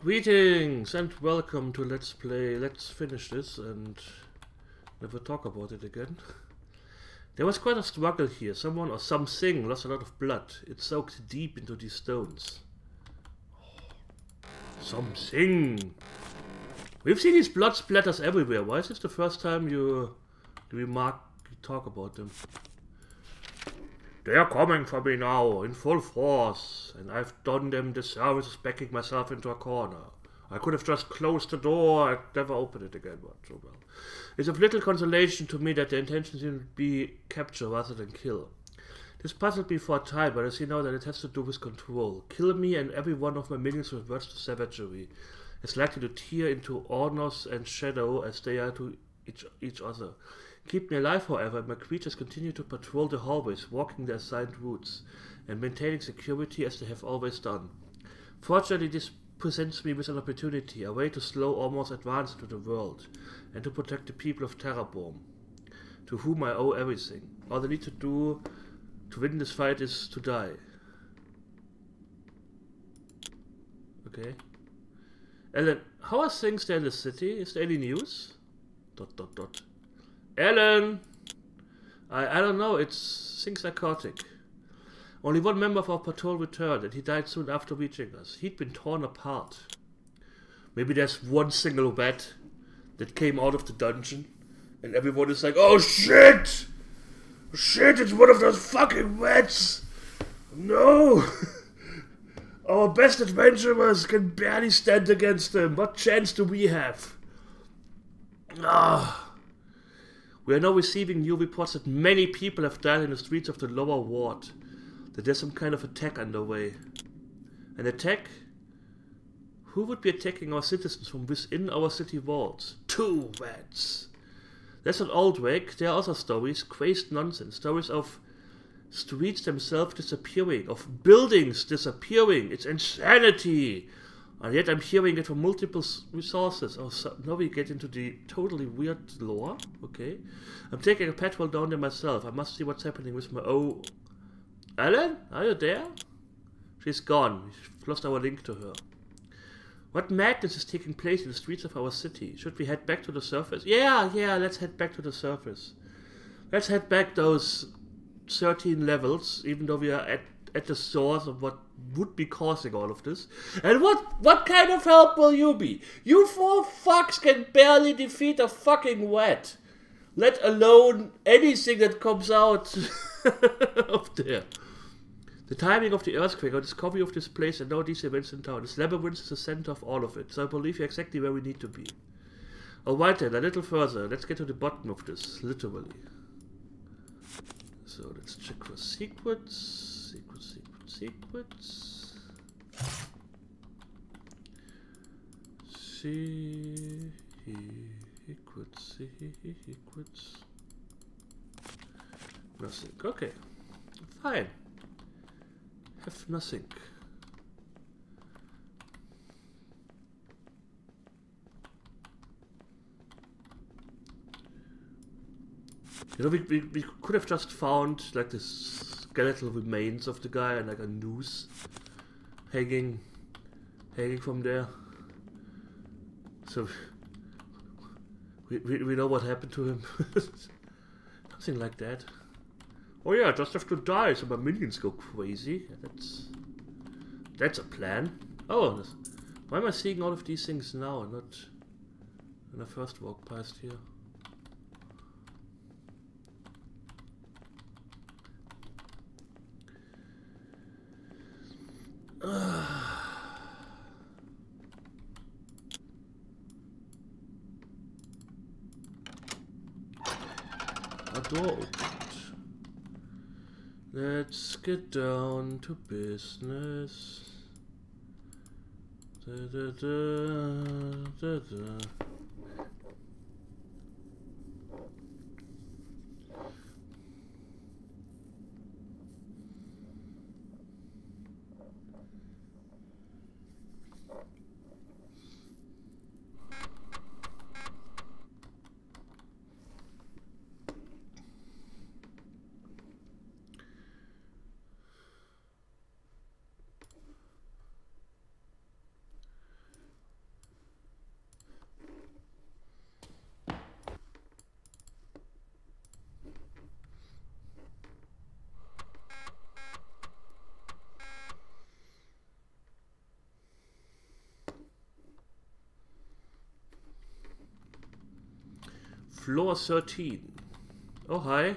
Greetings and welcome to Let's Play. Let's finish this and never talk about it again. There was quite a struggle here. Someone or something lost a lot of blood. It soaked deep into these stones. Something. We've seen these blood splatters everywhere. Why is this the first time you remark you talk about them? They're coming for me now, in full force, and I've done them the service of backing myself into a corner. I could have just closed the door and never opened it again, but so well. It's of little consolation to me that the intention seems to be capture rather than kill. This puzzled me for a time, but I see now that it has to do with control. Kill me and every one of my minions reverts to savagery, It's likely to tear into Ornos and Shadow as they are to each, each other. Keep me alive, however, my creatures continue to patrol the hallways, walking their assigned routes, and maintaining security as they have always done. Fortunately, this presents me with an opportunity, a way to slow Ornos' advance into the world, and to protect the people of Terraborm, to whom I owe everything. All I need to do to win this fight is to die. Okay. Ellen, how are things there in the city? Is there any news? Dot dot dot. Ellen! I, I don't know, it's things psychotic. Only one member of our patrol returned, and he died soon after reaching us. He'd been torn apart. Maybe there's one single rat that came out of the dungeon, and everyone is like, oh shit! Shit, it's one of those fucking rats! No! Our best adventurers can barely stand against them. What chance do we have? Ah. We are now receiving new reports that many people have died in the streets of the lower ward. That there's some kind of attack underway. An attack? Who would be attacking our citizens from within our city walls? Two rats. That's not old wake. There are other stories, crazed nonsense, stories of streets themselves disappearing, of buildings disappearing. It's insanity. And yet I'm hearing it from multiple resources. Oh, so now we get into the totally weird lore. Okay. I'm taking a patrol down there myself. I must see what's happening with my... Oh... Ellen? Are you there? She's gone. We've lost our link to her. What madness is taking place in the streets of our city? Should we head back to the surface? Yeah, yeah, let's head back to the surface. Let's head back those 13 levels, even though we are at, at the source of what would be causing all of this. And what what kind of help will you be? You four fucks can barely defeat a fucking wet. Let alone anything that comes out of there. The timing of the earthquake, our discovery of this place, and now these events in town. This labyrinth is the center of all of it, so I believe you're exactly where we need to be. Alright then, a little further. Let's get to the bottom of this, literally. So let's check for secrets. Secrets. Secrets, secrets. Nothing. Okay. Fine. Have nothing. You know, we, we, we could have just found like the skeletal remains of the guy and like a noose hanging hanging from there. So we, we, we know what happened to him. Something like that. Oh yeah, just have to die so my minions go crazy. That's that's a plan. Oh, why am I seeing all of these things now and not when I first walked past here? A door opened. Let's get down to business. Da, da, da, Floor 13. Oh, hi.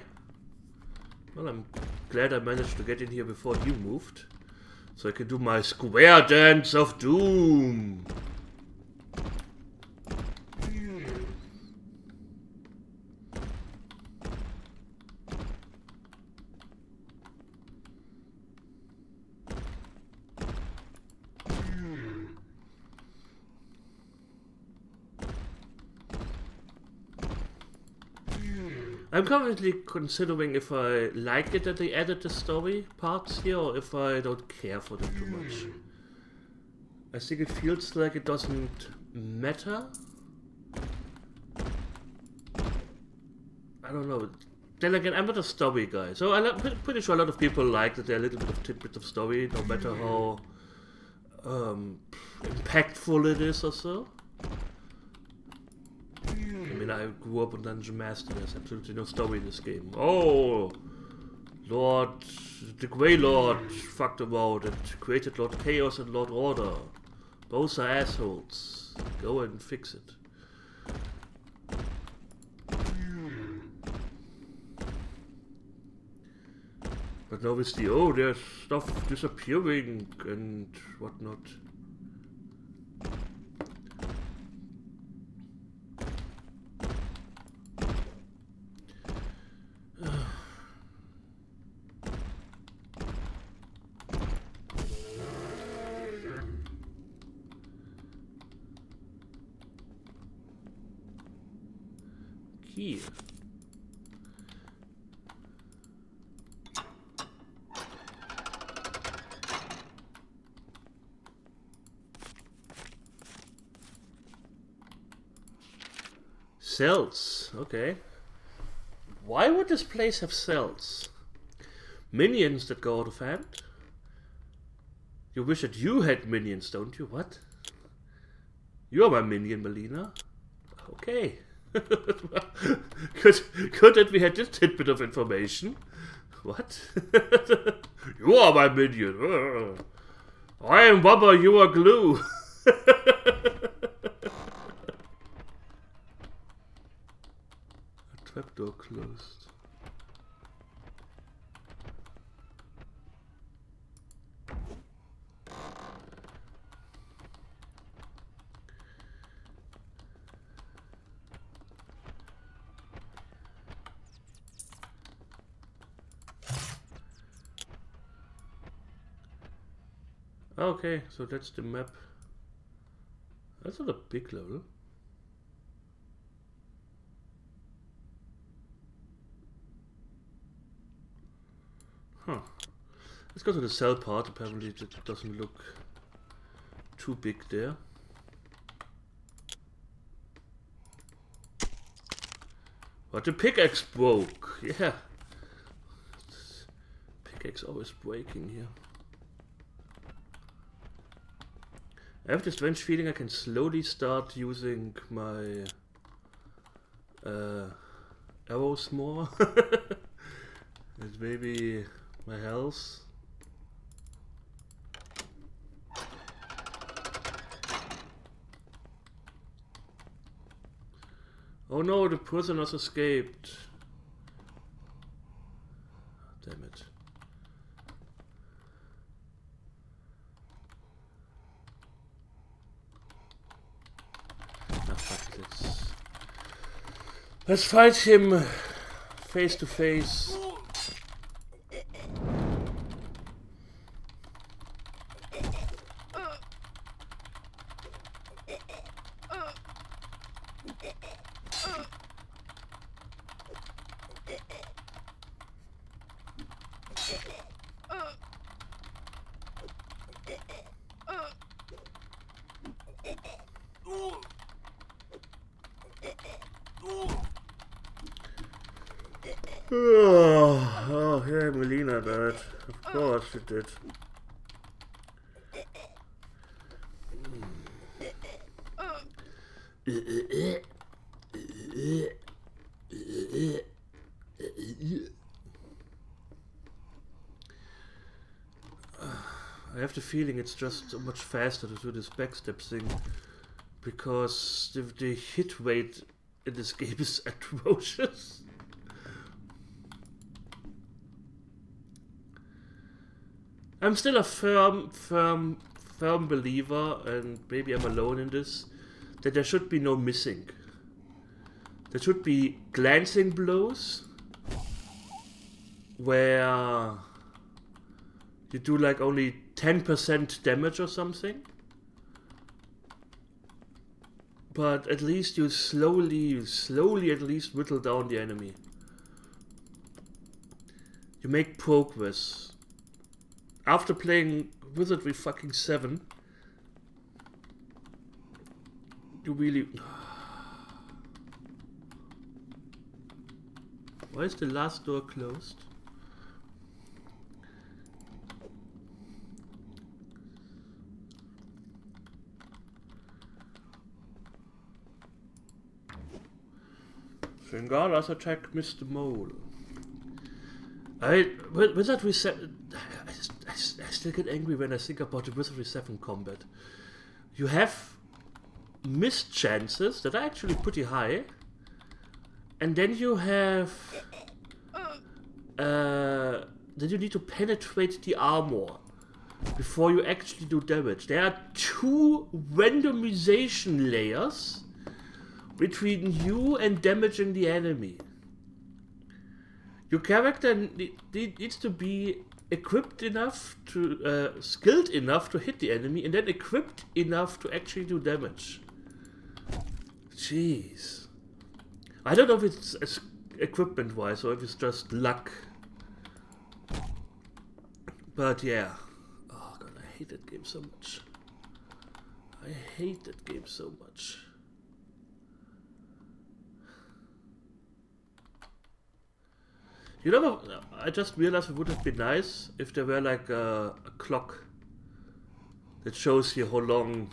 Well, I'm glad I managed to get in here before you moved. So I can do my square dance of doom. I'm currently considering if I like it that they added the story parts here or if I don't care for them too much. I think it feels like it doesn't matter. I don't know. Then again, I'm not a story guy, so I'm pretty sure a lot of people like that there are a little bit of tidbits of story, no matter how um, impactful it is or so mean, I grew up on Dungeon Master. There's absolutely no story in this game. Oh, Lord, the Grey Lord fucked about and created Lord Chaos and Lord Order. Both are assholes. Go and fix it. But now we see, oh, there's stuff disappearing and whatnot. Cells, okay. Why would this place have cells? Minions that go out of hand? You wish that you had minions, don't you? What? You're my minion, Melina. Okay. good, good that we had this tidbit of information. What? you are my minion. I am rubber, you are glue. Trapdoor closed. Okay, so that's the map. That's not a big level. Huh. Let's go to the cell part. Apparently it doesn't look too big there. But the pickaxe broke. Yeah. Pickaxe always breaking here. I have the strange feeling I can slowly start using my uh, arrows more. and maybe my health. Oh no, the prisoners escaped. Damn it. Ah, fuck this. Let's fight him face to face. It did. I have the feeling it's just much faster to do this backstep thing because the, the hit rate in this game is atrocious. I'm still a firm, firm, firm believer, and maybe I'm alone in this, that there should be no missing. There should be glancing blows where you do like only 10% damage or something. But at least you slowly, slowly at least whittle down the enemy. You make progress after playing Wizardry fucking 7, you really... Why is the last door closed? Fingalas attack Mr. Mole. I, Wizardry 7... still get angry when I think about the Wizardry 7 combat. You have missed chances that are actually pretty high, and then you have. Uh, then you need to penetrate the armor before you actually do damage. There are two randomization layers between you and damaging the enemy. Your character needs to be equipped enough to, uh, skilled enough to hit the enemy, and then equipped enough to actually do damage. Jeez. I don't know if it's equipment-wise or if it's just luck. But yeah. Oh god, I hate that game so much. I hate that game so much. You know, I just realized it would have been nice if there were like a, a clock that shows you how long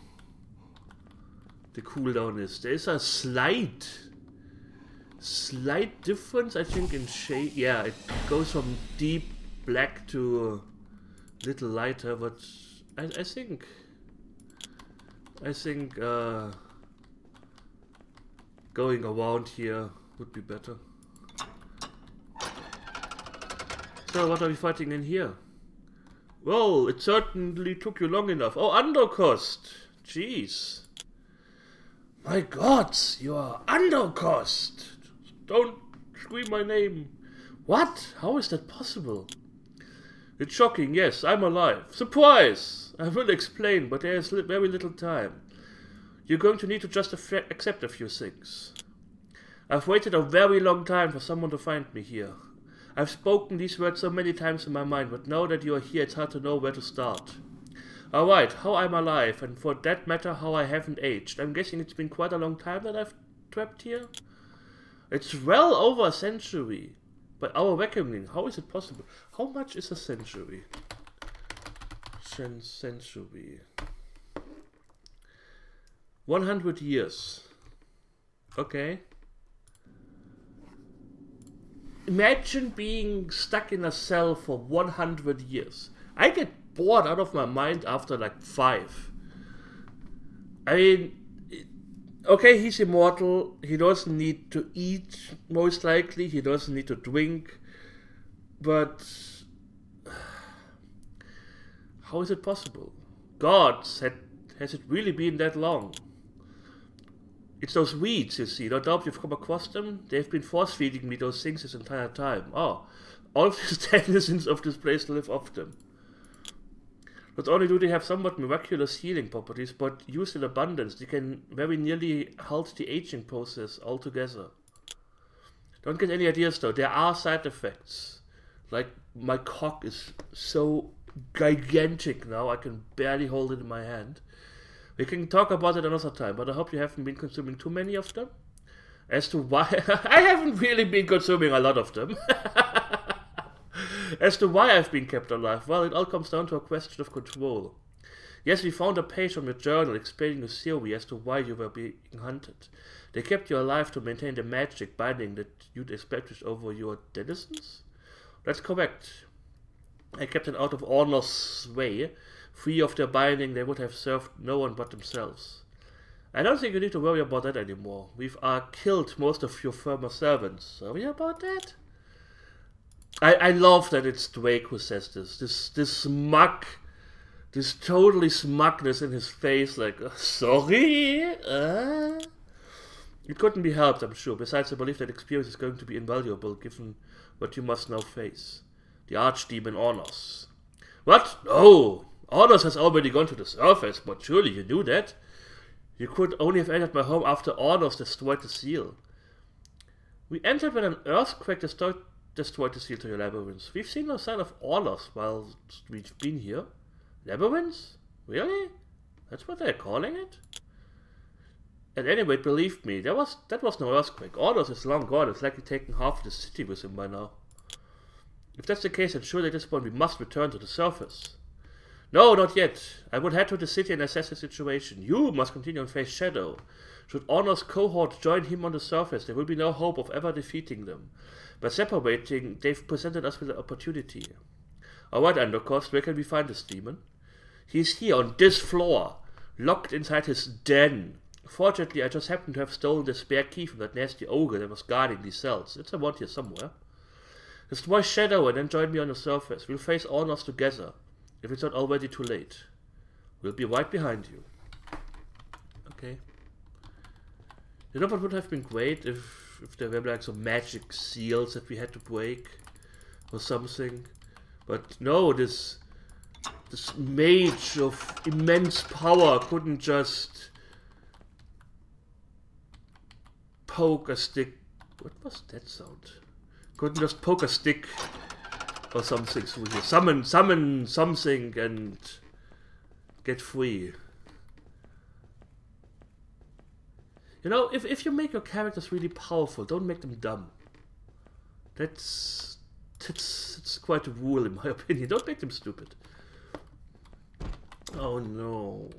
the cooldown is. There's a slight, slight difference, I think, in shade. Yeah, it goes from deep black to a little lighter, but I, I think, I think uh, going around here would be better. So what are we fighting in here? Well, it certainly took you long enough. Oh, Andokost! Jeez. My gods, you are Andokost! Don't scream my name. What? How is that possible? It's shocking, yes, I'm alive. Surprise! I will explain, but there is li very little time. You're going to need to just accept a few things. I've waited a very long time for someone to find me here. I've spoken these words so many times in my mind, but now that you are here, it's hard to know where to start. Alright, how I'm alive, and for that matter, how I haven't aged. I'm guessing it's been quite a long time that I've trapped here? It's well over a century. By our reckoning, how is it possible? How much is a century? Century. 100 years. Okay. Imagine being stuck in a cell for 100 years. I get bored out of my mind after like five. I mean, okay, he's immortal. He doesn't need to eat, most likely. He doesn't need to drink. But how is it possible? God, has it really been that long? It's those weeds, you see. No doubt you've come across them. They've been force feeding me those things this entire time. Oh, all of the denizens of this place live off them. Not only do they have somewhat miraculous healing properties, but used in abundance, they can very nearly halt the aging process altogether. Don't get any ideas though, there are side effects. Like, my cock is so gigantic now, I can barely hold it in my hand. We can talk about it another time, but I hope you haven't been consuming too many of them. As to why, I haven't really been consuming a lot of them. As to why I've been kept alive, well, it all comes down to a question of control. Yes, we found a page from your journal explaining your theory as to why you were being hunted. They kept you alive to maintain the magic binding that you'd established over your denizens? That's correct. I kept it out of honor's way, Free of their binding, they would have served no one but themselves. I don't think you need to worry about that anymore. We've uh, killed most of your former servants. Sorry about that? I, I love that it's Drake who says this. This this smug, this totally smugness in his face, like, sorry? Uh? It couldn't be helped, I'm sure, besides the belief that experience is going to be invaluable given what you must now face. The Archdemon Ornos. What? No! Ornos has already gone to the surface, but surely you knew that. You could only have entered my home after Ornos destroyed the seal. We entered when an earthquake destroyed, destroyed the seal to your labyrinths. We've seen no sign of Ornos while we've been here. Labyrinths? Really? That's what they're calling it? At any rate, believe me, there was that was no earthquake. Ornos is long gone. It's likely taken half of the city with him by now. If that's the case, then surely at this point we must return to the surface. No, not yet. I will head to the city and assess the situation. You must continue and face Shadow. Should Ornos' cohort join him on the surface, there will be no hope of ever defeating them. By separating, they've presented us with an opportunity. Alright, Andokost, where can we find this demon? He's here on this floor, locked inside his den. Fortunately, I just happened to have stolen the spare key from that nasty ogre that was guarding these cells. It's around here somewhere. Destroy Shadow and then join me on the surface. We'll face Ornos together if it's not already too late. We'll be right behind you. Okay. You know what would have been great if, if there were like some magic seals that we had to break or something. But no, this this mage of immense power couldn't just poke a stick. What was that sound? Couldn't just poke a stick or something. Summon, summon something and get free. You know, if, if you make your characters really powerful, don't make them dumb. That's, that's, that's quite a rule in my opinion. Don't make them stupid. Oh no.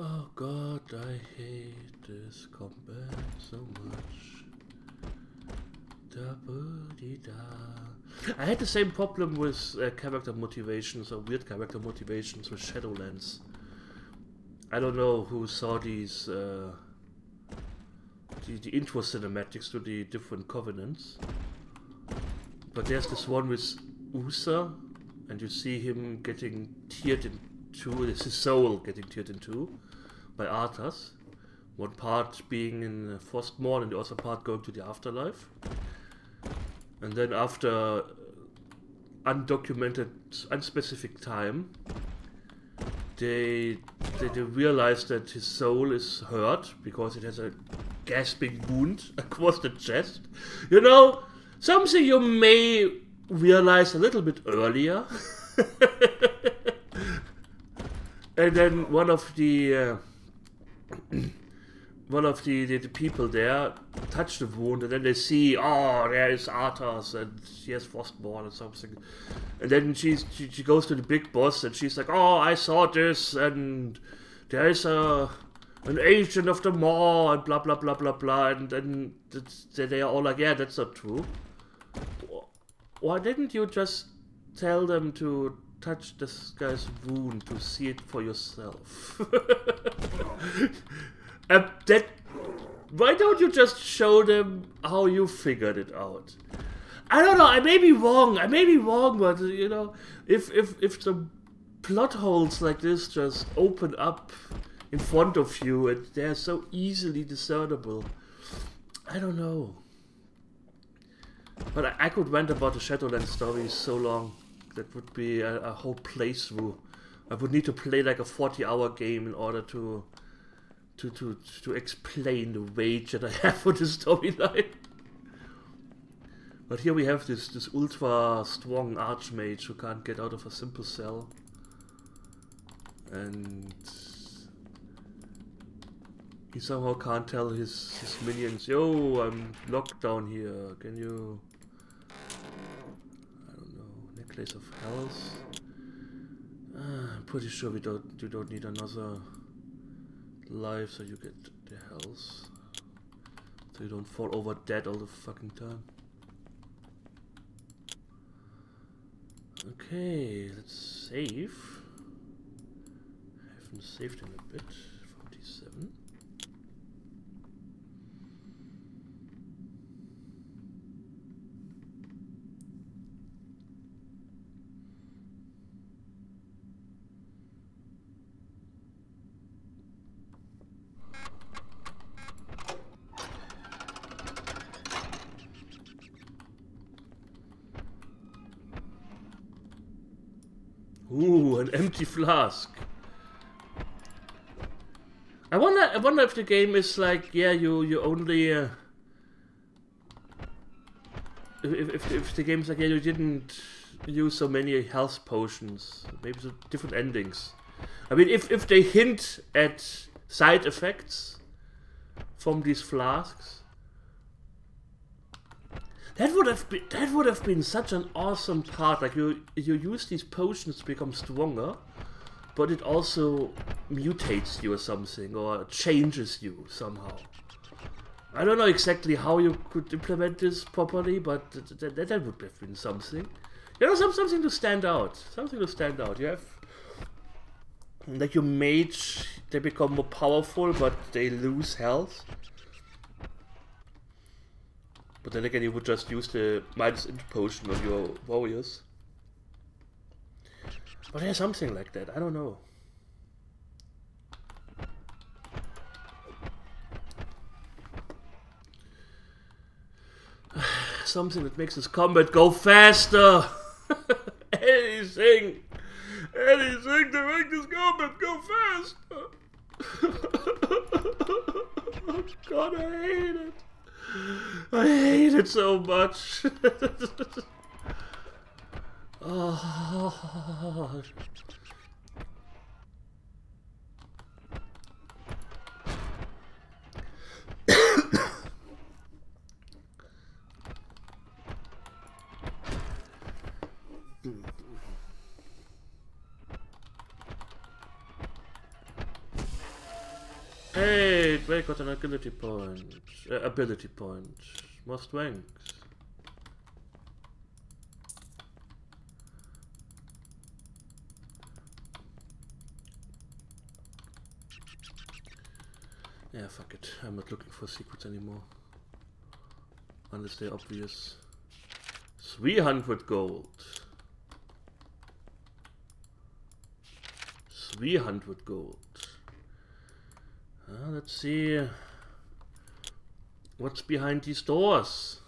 Oh god, I hate this combat so much. I had the same problem with uh, character motivations or weird character motivations with Shadowlands. I don't know who saw these uh, the, the intro cinematics to the different covenants. But there's this one with Uther, and you see him getting teared in two, it's his soul getting teared in two by Arthas. One part being in Frostmourne and the other part going to the afterlife. And then after undocumented, unspecific time, they, they, they realize that his soul is hurt because it has a gasping wound across the chest. You know, something you may realize a little bit earlier. and then one of the uh, one of the, the, the, people there touch the wound and then they see, oh, there is Arthas and she has Frostmourne or something. And then she's, she, she goes to the big boss and she's like, oh, I saw this and there is a an agent of the Maw and blah blah blah blah blah and then they are all like, yeah, that's not true. Why didn't you just tell them to touch this guy's wound to see it for yourself? that why don't you just show them how you figured it out? I don't know. I may be wrong. I may be wrong, but you know, if if if the plot holes like this just open up in front of you and they're so easily discernible. I don't know. But I, I could rant about the Shadowlands story so long. That would be a, a whole playthrough. I would need to play like a 40 hour game in order to to to to explain the rage that I have for the storyline. But here we have this this ultra strong archmage who can't get out of a simple cell. And he somehow can't tell his, his minions, yo, I'm locked down here, can you... Necklace of health? Uh, I'm pretty sure we don't, you don't need another life so you get the health. So you don't fall over dead all the fucking time. Okay, let's save. I haven't saved in a bit. 47. An empty flask. I wonder. I wonder if the game is like, yeah, you you only. Uh, if, if if the game's like, yeah, you didn't use so many health potions. Maybe some different endings. I mean, if if they hint at side effects from these flasks, that would have been that would have been such an awesome part. Like you you use these potions to become stronger, but it also mutates you or something or changes you somehow. I don't know exactly how you could implement this properly, but that, that, that would have been something. You know, some, something to stand out. Something to stand out. You have like your mage, they become more powerful, but they lose health. But then again, you would just use the minus int potion on your warriors. But yeah, something like that. I don't know. something that makes this combat go faster. anything, anything to make this combat go faster. God, I hate it. I hate it so much. oh. Hey, Drake got an ability point. Uh, ability point. More strength. Yeah, fuck it. I'm not looking for secrets anymore. Unless they're obvious. 300 gold. 300 gold. Uh, let's see what's behind these doors.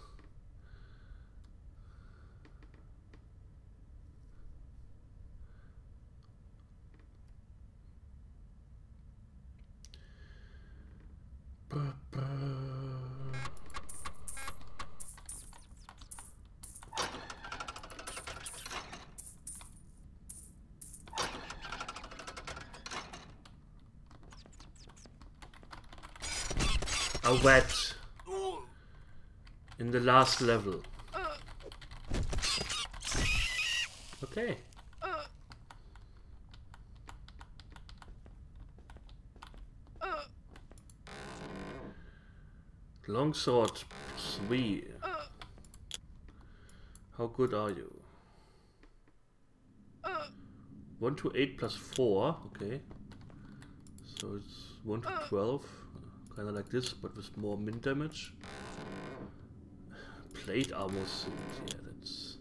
A wet in the last level. Okay. Longsword 3. How good are you? 1 to 8 plus 4, okay. So it's 1 to 12. Kind of like this, but with more min damage. Plate armor suit, yeah, that's...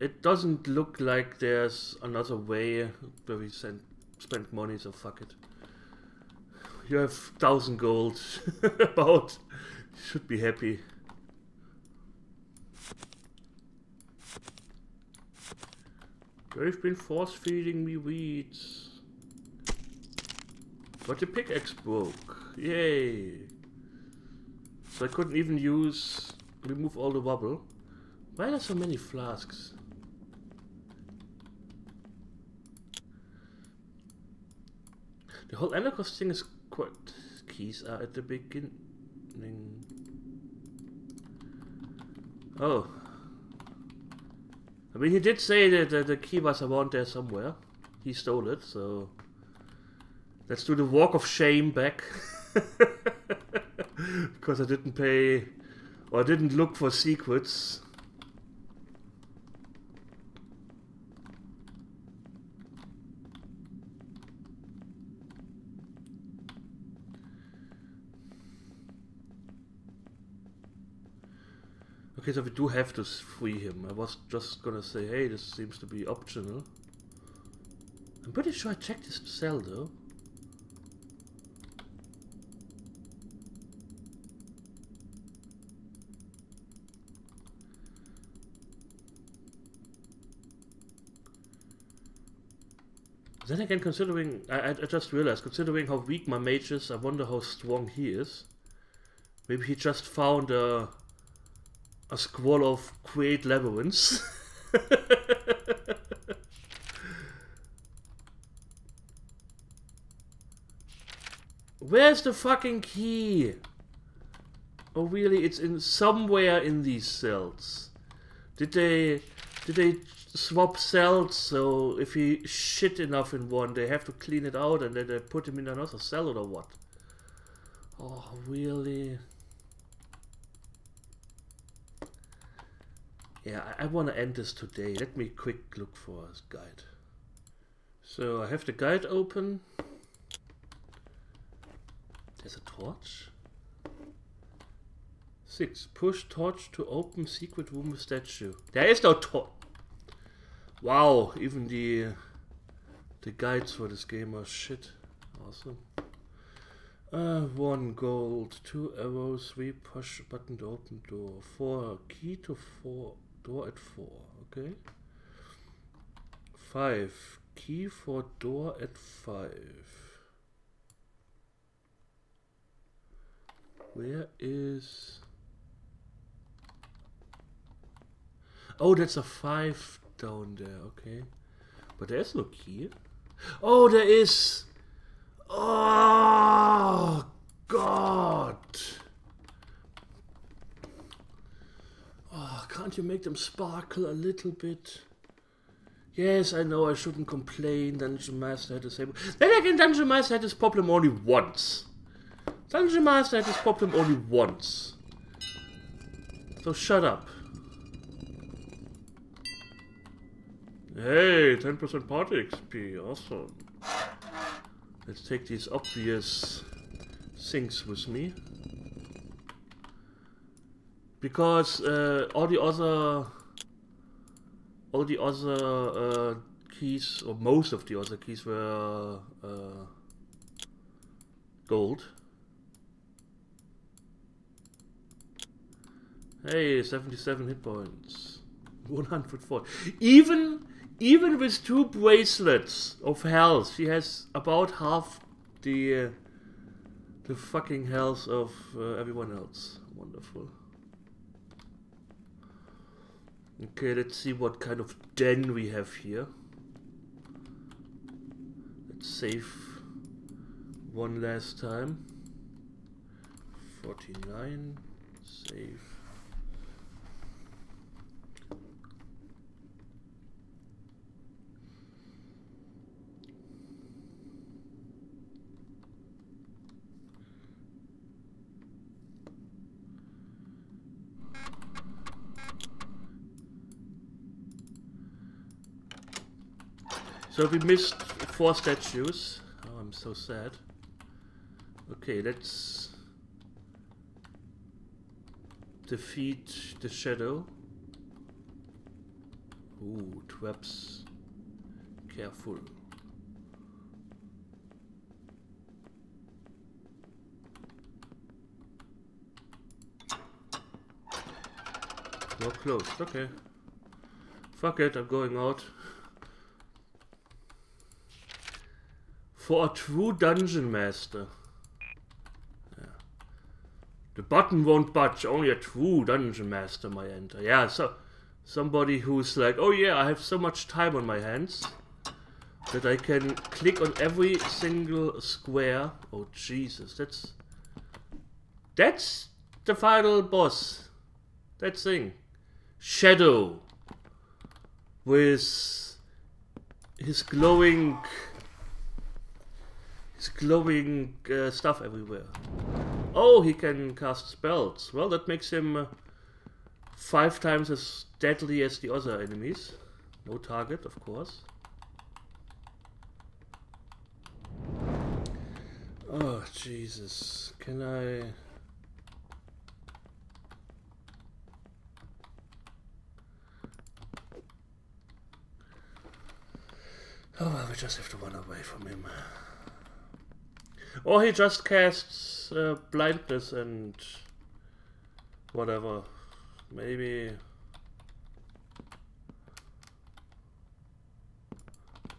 It doesn't look like there's another way where we send, spend money, so fuck it. You have thousand gold about. should be happy. They've been force feeding me weeds. But the pickaxe broke. Yay. So I couldn't even use remove all the wobble. Why are there so many flasks? The whole Anarchos thing is quite... Keys are at the beginning. Oh. I mean, he did say that the, the key was around there somewhere. He stole it, so... Let's do the walk of shame back. because I didn't pay... Or I didn't look for secrets. Okay, so we do have to free him. I was just gonna say, hey, this seems to be optional. I'm pretty sure I checked his cell though. Then again, considering, I, I just realized, considering how weak my mage is, I wonder how strong he is. Maybe he just found a a squall of great labyrinths. Where's the fucking key? Oh really, it's in somewhere in these cells. Did they did they swap cells so if he shit enough in one they have to clean it out and then they put him in another cell or what? Oh really? Yeah, I, I want to end this today. Let me quick look for a guide. So I have the guide open. There's a torch. Six. Push torch to open secret room with statue. There is no torch. Wow, even the the guides for this game are shit. Awesome. Uh, one gold, two arrows, three push button to open door, four key to four door at 4, okay. 5. Key for door at 5. Where is... Oh, that's a 5 down there, okay. But there's no key. Oh, there is! Oh, God! Oh, can't you make them sparkle a little bit? Yes, I know I shouldn't complain. Dungeon Master had the same. Then again, Dungeon Master had this problem only once. Dungeon Master had this problem only once. So shut up. Hey, 10% party XP. Awesome. Let's take these obvious things with me because uh, all the other all the other uh, keys or most of the other keys were uh, gold. Hey, 77 hit points. 104. Even even with two bracelets of health, she has about half the uh, the fucking health of uh, everyone else. Wonderful. Okay, let's see what kind of den we have here. Let's save one last time. 49, save. So we missed four statues. Oh, I'm so sad. Okay, let's defeat the shadow. Ooh, traps. Careful. Door closed, okay. Fuck it, I'm going out. For a true dungeon master. Yeah. The button won't budge, only a true dungeon master might enter. Yeah, so somebody who's like, oh yeah, I have so much time on my hands that I can click on every single square. Oh Jesus, that's that's the final boss. That thing. Shadow. With his glowing his glowing uh, stuff everywhere. Oh, he can cast spells. Well, that makes him uh, five times as deadly as the other enemies. No target, of course. Oh, Jesus. Can I... Oh, well, we just have to run away from him. Or he just casts uh, blindness and whatever. Maybe...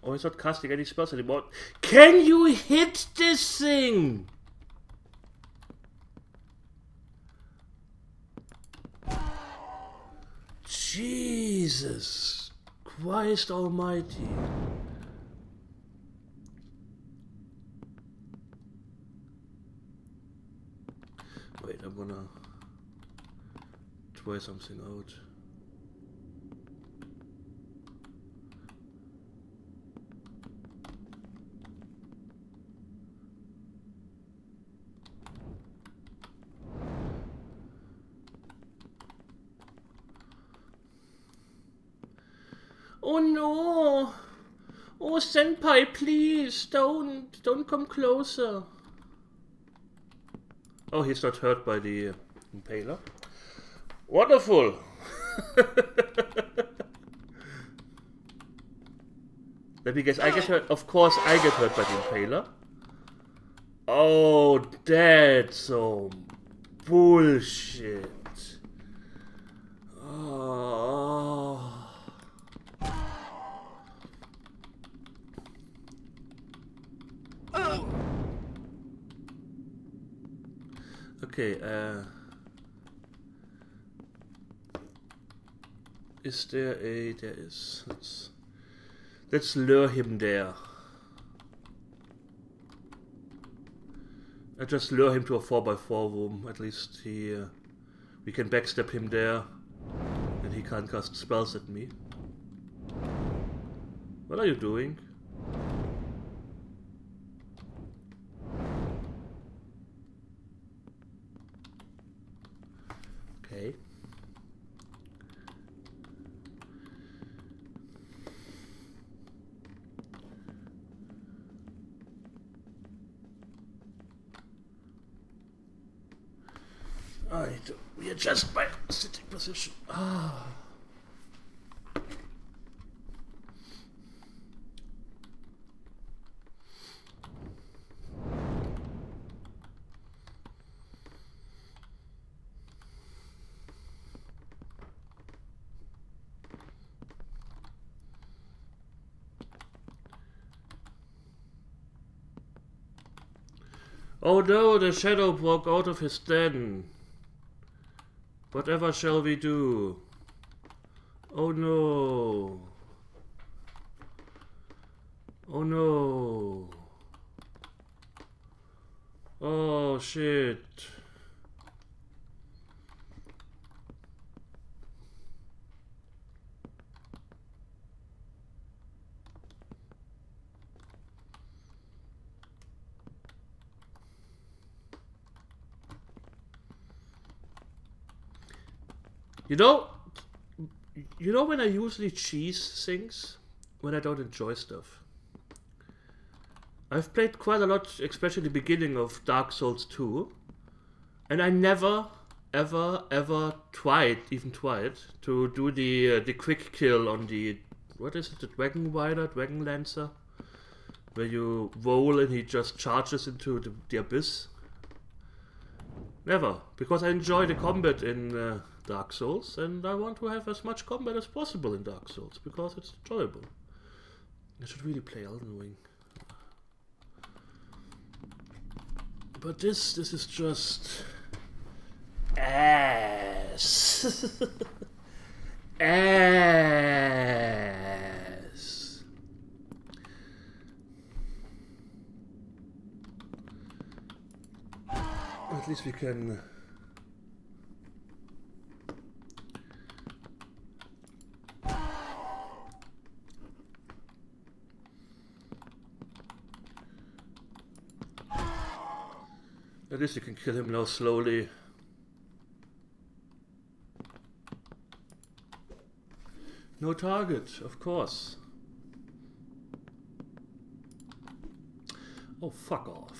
Oh, he's not casting any spells anymore. Can you hit this thing? Jesus Christ Almighty. Gonna try something out. Oh no! Oh, Senpai, please, don't, don't come closer. Oh, he's not hurt by the uh, impaler. Wonderful! Let me guess, I get hurt. Of course, I get hurt by the impaler. Oh, that's so bullshit. Oh. Okay, uh... Is there a... There is. Let's, let's lure him there. I just lure him to a 4x4 room. At least he... Uh, we can backstep him there. And he can't cast spells at me. What are you doing? Okay. I need readjust my sitting position. Ah. Oh no, the shadow broke out of his den. Whatever shall we do? Oh no. Oh no. Oh shit. You know, you know when I usually cheese things? When I don't enjoy stuff. I've played quite a lot, especially the beginning of Dark Souls 2. And I never, ever, ever tried, even tried, to do the uh, the quick kill on the, what is it, the Dragon Rider, Dragon Lancer? Where you roll and he just charges into the, the abyss. Never, because I enjoy the combat in uh, Dark Souls, and I want to have as much combat as possible in Dark Souls, because it's enjoyable. I should really play Elden Ring. But this, this is just ass. ass. At least we can. Uh, At least you can kill him now slowly. No target, of course. Oh, fuck off.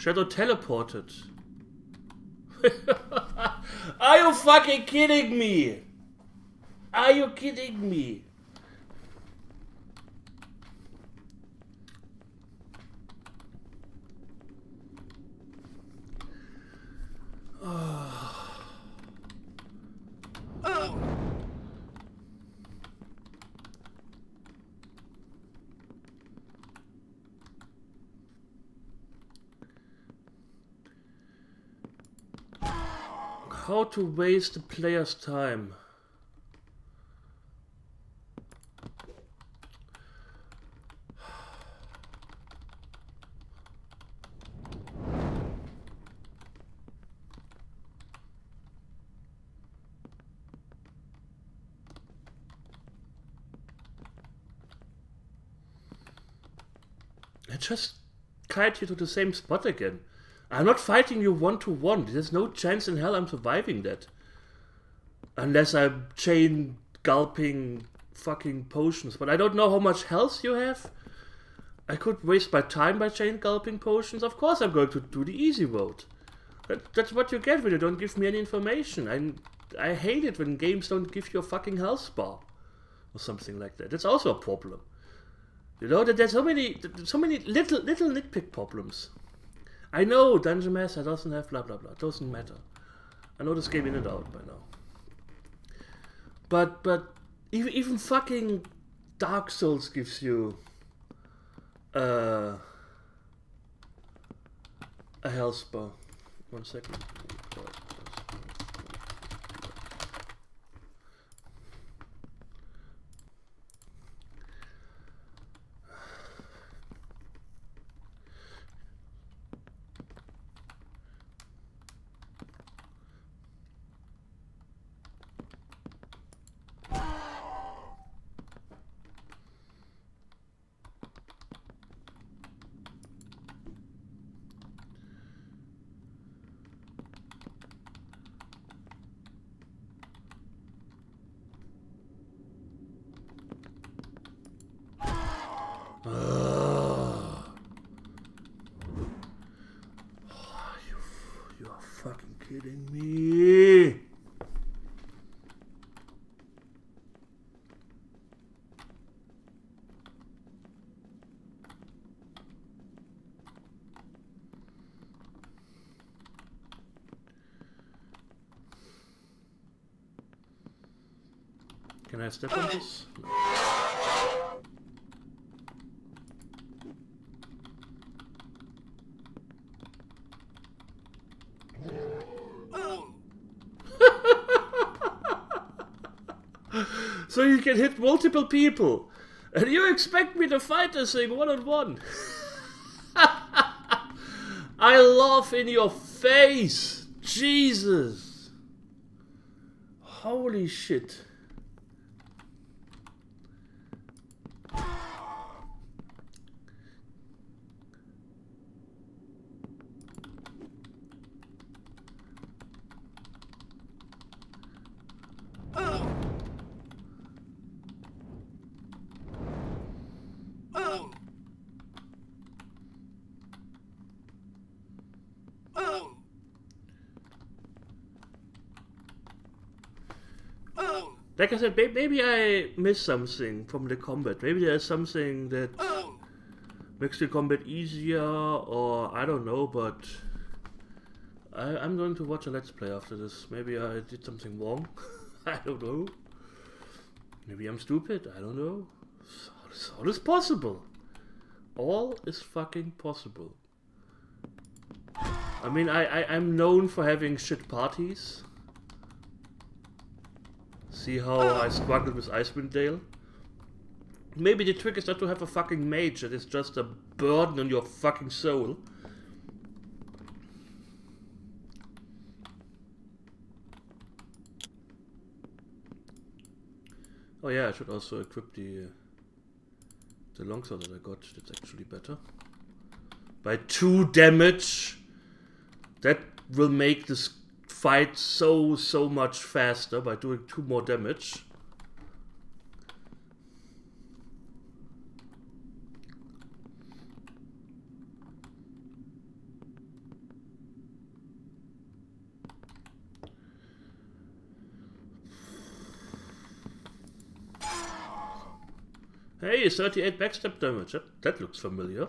Shadow teleported. Are you fucking kidding me? Are you kidding me? To waste the player's time. I just kite you to the same spot again. I'm not fighting you one to one. There's no chance in hell I'm surviving that. Unless I'm chain gulping fucking potions. But I don't know how much health you have. I could waste my time by chain gulping potions. Of course I'm going to do the easy road. That, that's what you get when you don't give me any information. I, I hate it when games don't give you a fucking health bar. Or something like that. That's also a problem. You know, that there's so many, so many little, little nitpick problems. I know Dungeon Master doesn't have blah blah blah. Doesn't matter. I know this game in and out by now. But but even even fucking Dark Souls gives you uh, a health bar. One second. Ugh. Oh, you, you are fucking kidding me. Can I step on this? So you can hit multiple people. And you expect me to fight this thing one on one. I laugh in your face. Jesus. Holy shit. Oh. Like I said, maybe I missed something from the combat. Maybe there's something that makes the combat easier, or I don't know, but I, I'm going to watch a let's play after this. Maybe I did something wrong. I don't know. Maybe I'm stupid. I don't know. All is, possible. All is fucking possible. I mean, I, I, I'm known for having shit parties. See how I struggled with Icewind Dale? Maybe the trick is not to have a fucking mage that is just a burden on your fucking soul. Oh yeah, I should also equip the uh, the longsword that I got. That's actually better. By two damage. That will make this fight so so much faster by doing two more damage. Hey, 38 backstab damage. That, that looks familiar.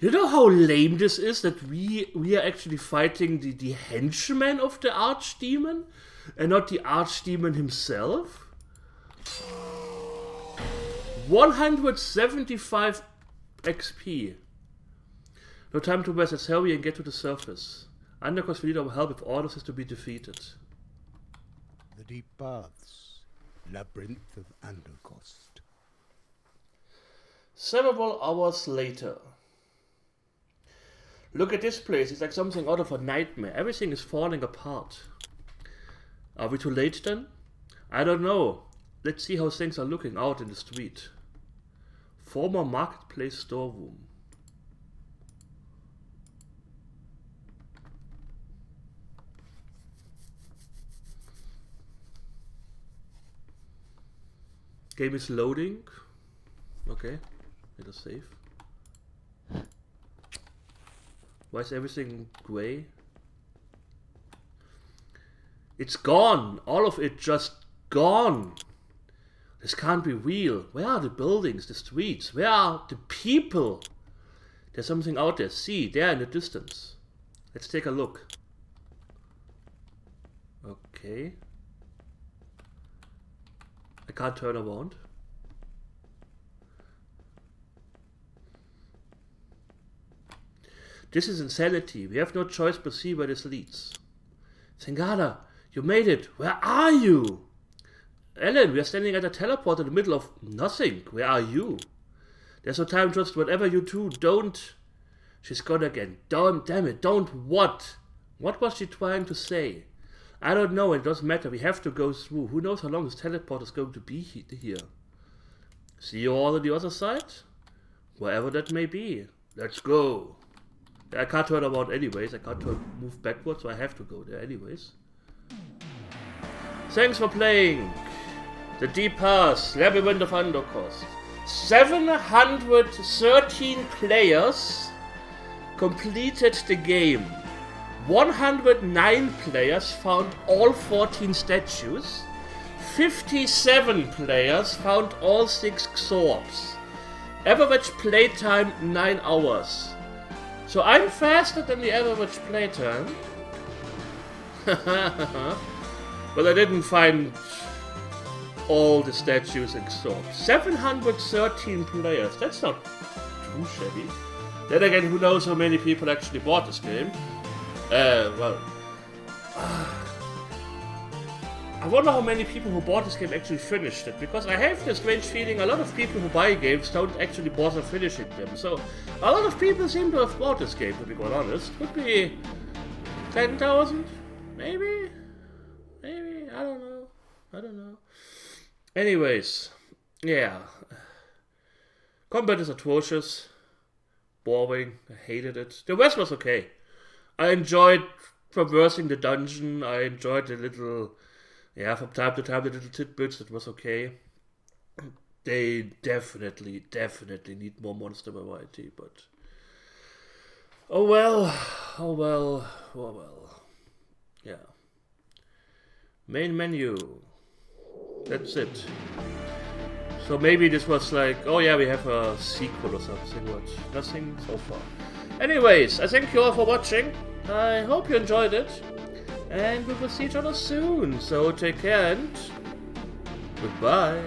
You know how lame this is that we we are actually fighting the, the henchman of the archdemon and not the archdemon himself? 175 XP. No time to waste, let's hurry and get to the surface. Andokost will need our help if Ornos is to be defeated. The deep paths, labyrinth of Andokost. Several hours later. Look at this place. It's like something out of a nightmare. Everything is falling apart. Are we too late then? I don't know. Let's see how things are looking out in the street. Former marketplace storeroom. Game is loading. Okay, it is us save. Why is everything grey? It's gone! All of it just gone! This can't be real. Where are the buildings, the streets? Where are the people? There's something out there. See, there in the distance. Let's take a look. Okay. I can't turn around. This is insanity. We have no choice but see where this leads. Zingara, you made it. Where are you? Ellen, we are standing at a teleport in the middle of nothing. Where are you? There's no time, just whatever you do, don't... She's gone again. Don't, damn it, don't what? What was she trying to say? I don't know, it doesn't matter, we have to go through. Who knows how long this teleport is going to be here? See you all on the other side? Wherever that may be. Let's go. I can't turn around anyways. I can't turn, move backwards, so I have to go there anyways. Thanks for playing. The Deep Paths, Labyrinth of Andokost. 713 players completed the game. 109 players found all 14 statues. 57 players found all 6 swords. Average playtime 9 hours. So I'm faster than the average playtime. But I didn't find all the statues in Xork. 713 players, that's not too shabby. Then again, who knows how many people actually bought this game? Uh, well... I wonder how many people who bought this game actually finished it, because I have this strange feeling a lot of people who buy games don't actually bother finishing them. So, a lot of people seem to have bought this game, to be quite honest. Could be 10,000? Maybe? Maybe? I don't know. I don't know. Anyways, yeah. Combat is atrocious. Boring. I hated it. The rest was okay. I enjoyed traversing the dungeon. I enjoyed the little yeah, from time to time the little tidbits, it was okay. They definitely, definitely need more monster variety, but... Oh well, oh well, oh well. Yeah. Main menu. That's it. So maybe this was like, oh yeah, we have a sequel or something, but nothing so far. Anyways, I thank you all for watching. I hope you enjoyed it. And we will see each other soon. So take care and goodbye.